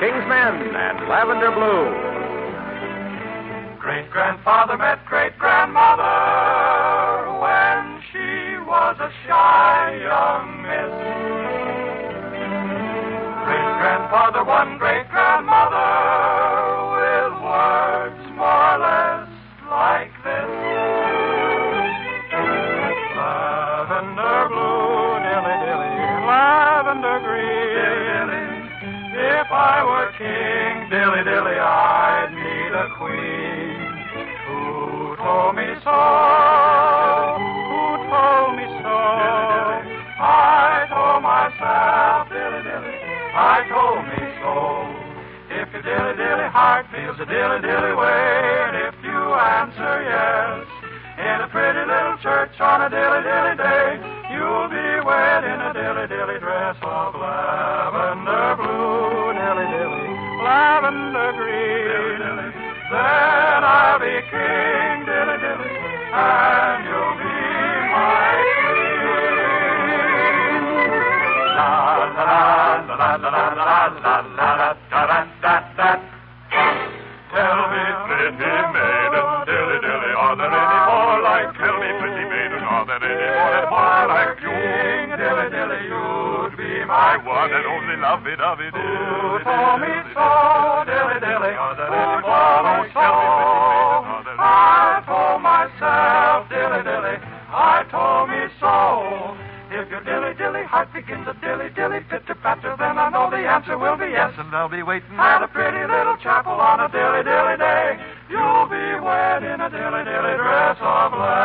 Anne and Lavender Blue. Great grandfather met great grandmother when she was a shy young miss. Great grandfather won If I were king, dilly dilly, I'd need a queen. Who told me so? Who told me so? I told myself, dilly dilly. I told me so. If your dilly dilly heart feels a dilly dilly way, and if you answer yes, in a pretty little church on a dilly dilly day, you'll be wed in a dilly dilly dress of lavender Then I'll be king, dilly dilly, and you'll be my queen. La la la la la la la la la la da da da da. Tell me, pretty maiden, dilly dilly, are there any more like? Tell me, pretty maiden, are there any more like you? Dilly dilly, you'd be my one and only lovey-dovey dilly. Who told me If your dilly dilly heart begins a dilly dilly pitter patter, then I know the answer will be yes, and I'll be waiting at a pretty little chapel on a dilly dilly day. You'll be wed in a dilly dilly dress of blue.